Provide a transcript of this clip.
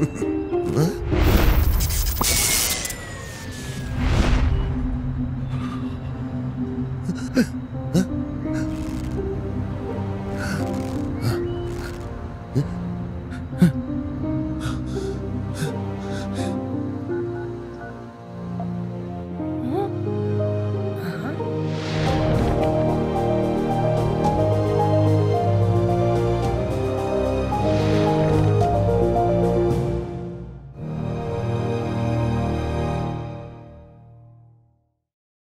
А?